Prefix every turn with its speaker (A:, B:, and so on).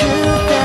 A: should